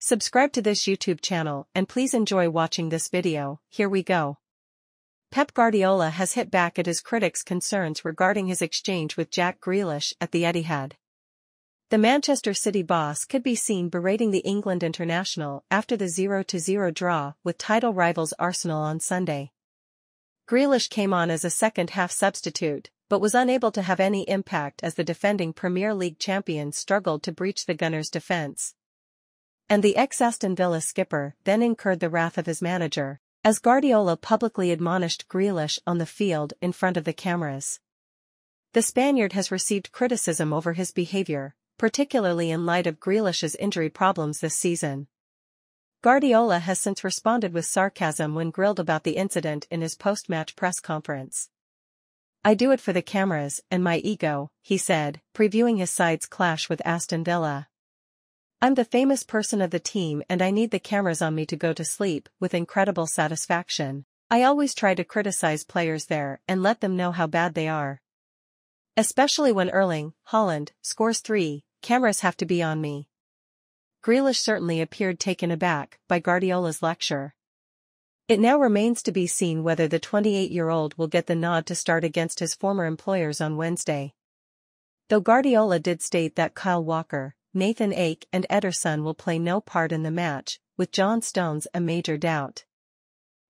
Subscribe to this YouTube channel and please enjoy watching this video, here we go. Pep Guardiola has hit back at his critics' concerns regarding his exchange with Jack Grealish at the Etihad. The Manchester City boss could be seen berating the England international after the 0-0 draw with title rivals Arsenal on Sunday. Grealish came on as a second-half substitute, but was unable to have any impact as the defending Premier League champions struggled to breach the Gunners' defence. And the ex-Aston Villa skipper then incurred the wrath of his manager, as Guardiola publicly admonished Grealish on the field in front of the cameras. The Spaniard has received criticism over his behavior, particularly in light of Grealish's injury problems this season. Guardiola has since responded with sarcasm when grilled about the incident in his post-match press conference. I do it for the cameras and my ego, he said, previewing his side's clash with Aston Villa. I'm the famous person of the team and I need the cameras on me to go to sleep with incredible satisfaction. I always try to criticize players there and let them know how bad they are. Especially when Erling, Haaland, scores three, cameras have to be on me. Grealish certainly appeared taken aback by Guardiola's lecture. It now remains to be seen whether the 28-year-old will get the nod to start against his former employers on Wednesday. Though Guardiola did state that Kyle Walker, Nathan Ake and Ederson will play no part in the match, with John Stones a major doubt.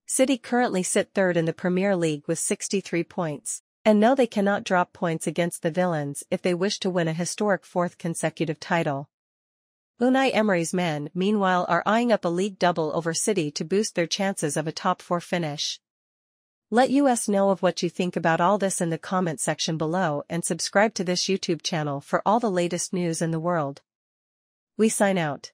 City currently sit third in the Premier League with 63 points, and know they cannot drop points against the Villains if they wish to win a historic fourth consecutive title. Unai Emery's men meanwhile are eyeing up a league double over City to boost their chances of a top four finish. Let us know of what you think about all this in the comment section below and subscribe to this YouTube channel for all the latest news in the world. We sign out.